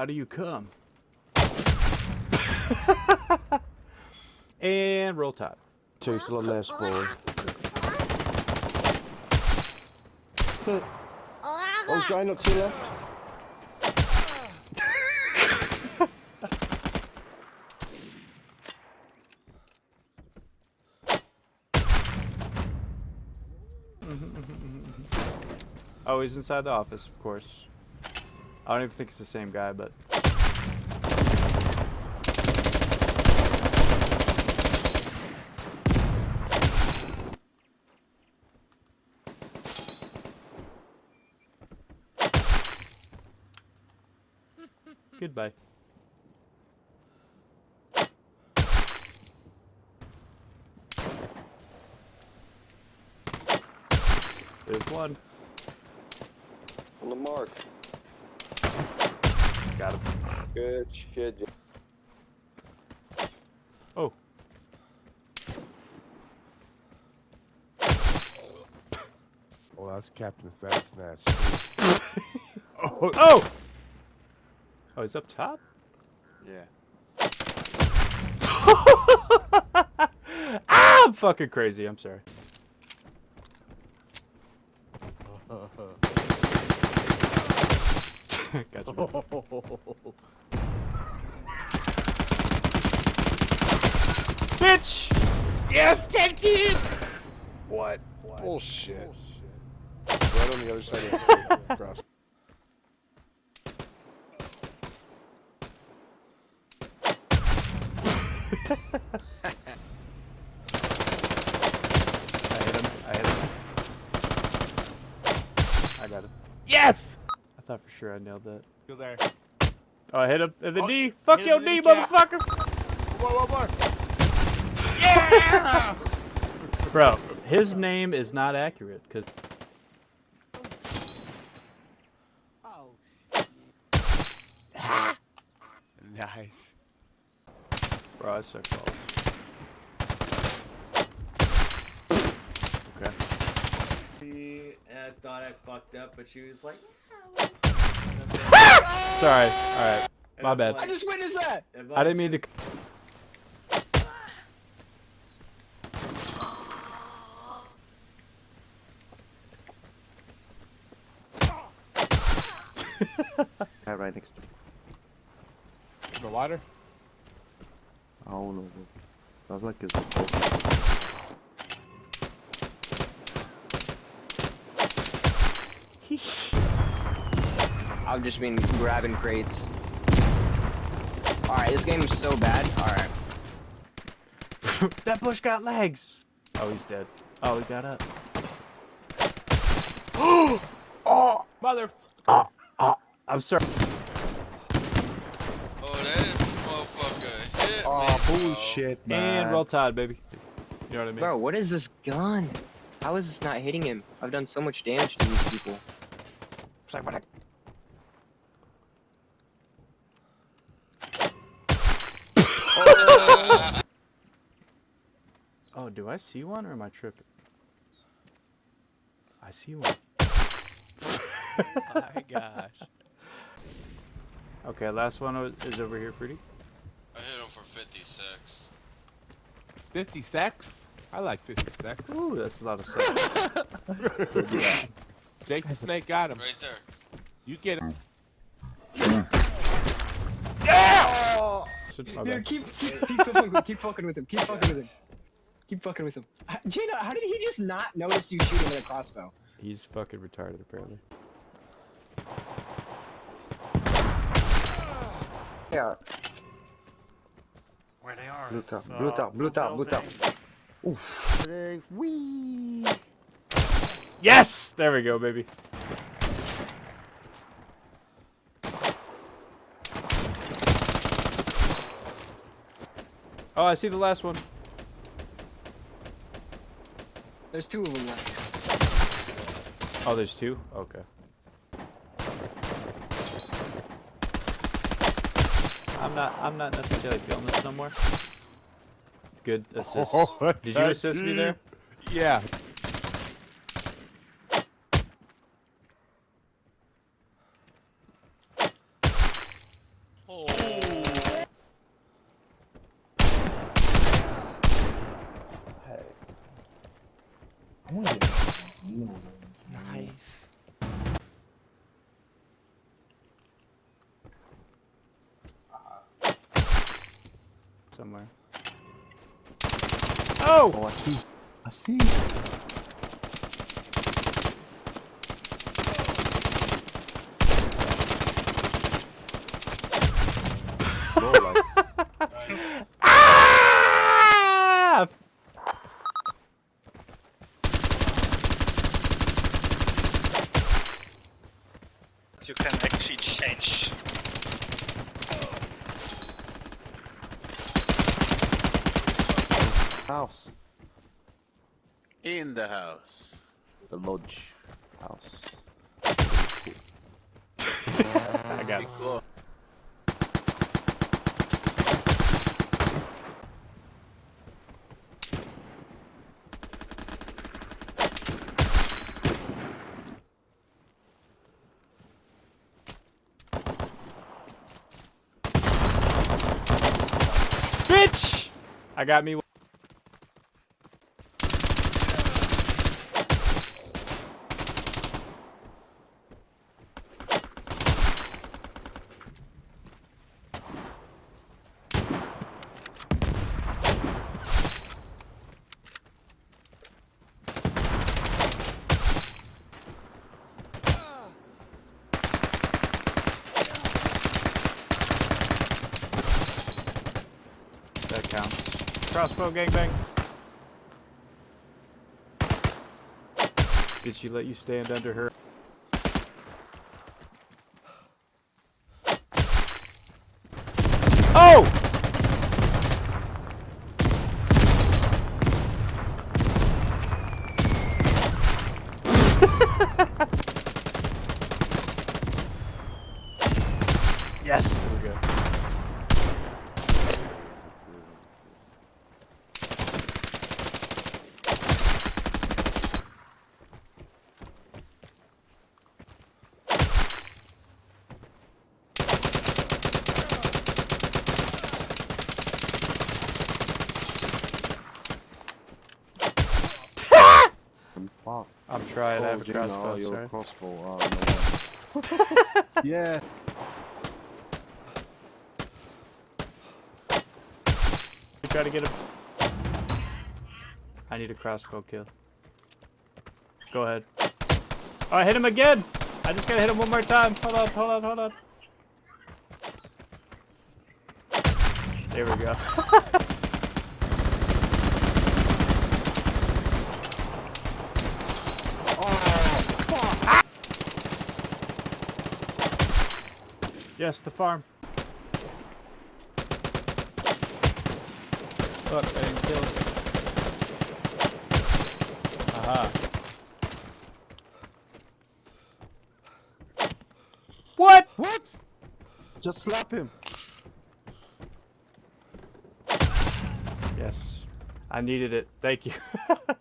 How do you come? and roll tide. Two still on their spawn. oh, giant not to your left. Oh, he's inside the office, of course. I don't even think it's the same guy, but goodbye. There's one. On the mark. Got him. Good shit. Oh. Oh, that's Captain Fat Snatch. oh, Oh! Oh, he's up top? Yeah. ah, I'm fucking crazy. I'm sorry. gotcha. Bitch! yes, tag team. What? Bullshit. Right on the other side of the street. Across. I hit him. I hit him. I got him. Yes. I thought for sure I nailed that. Still there. Oh, I hit him in the Oh, knee. Fuck your in the knee, motherfucker. One, one more. Yeah. Bro, his name is not accurate because Nice. bro, I suck balls. Okay. And I thought I fucked up, but she was like, Sorry. All right. My bad. I just witnessed that. I didn't mean to. Guy right next to The water. I don't know. bro. Sounds like it's. I've just been grabbing crates. Alright, this game is so bad. Alright. that bush got legs. Oh, he's dead. Oh, he got up. oh! Mother. Oh, oh, I'm sorry. Oh, that motherfucker hit Oh, me, bro. bullshit, man. And roll tide, baby. You know what I mean? Bro, what is this gun? How is this not hitting him? I've done so much damage to these people. It's like, what a- Oh, do I see one or am I tripping? I see one. My gosh. Okay, last one is over here, Fruity. I hit him for 56. 56? I like 50 sex. Ooh, that's a lot of sex. Jake the Snake got him. Right there. You get him. Shit, my Dude, keep keep keep fucking, keep fucking with him. Keep fucking with him. Keep fucking with him. Uh, Jada, how did he just not notice you shoot him with a crossbow? He's fucking retarded, apparently. Yeah. Where they are? Blue top, It's, blue uh, top, blue top, blue top. Oof. Wee. Yes! There we go, baby. Oh, I see the last one. There's two of them left. Oh, there's two? Okay. I'm not I'm not necessarily feeling this no more. Good assist. Oh, Did you assist me there? Yeah. Nice. Somewhere. Oh! Oh, I see. I see. Ah! You can actually change. House. In the house. The lodge house. I got Be cool. Bitch! I got me. That counts. Crossbow gangbang. Did she let you stand under her? Oh! yes! There we go. Fuck. I'm trying. I oh, have a Gina, crossbow, your sorry. crossbow. Oh, no. yeah. Try to get him. I need a crossbow kill. Go ahead. Oh, I hit him again! I just gotta hit him one more time. Hold on, hold on, hold on. There we go. Yes, the farm. Fuck, I didn't kill him. Aha. What? What? Just slap him. Yes. I needed it. Thank you.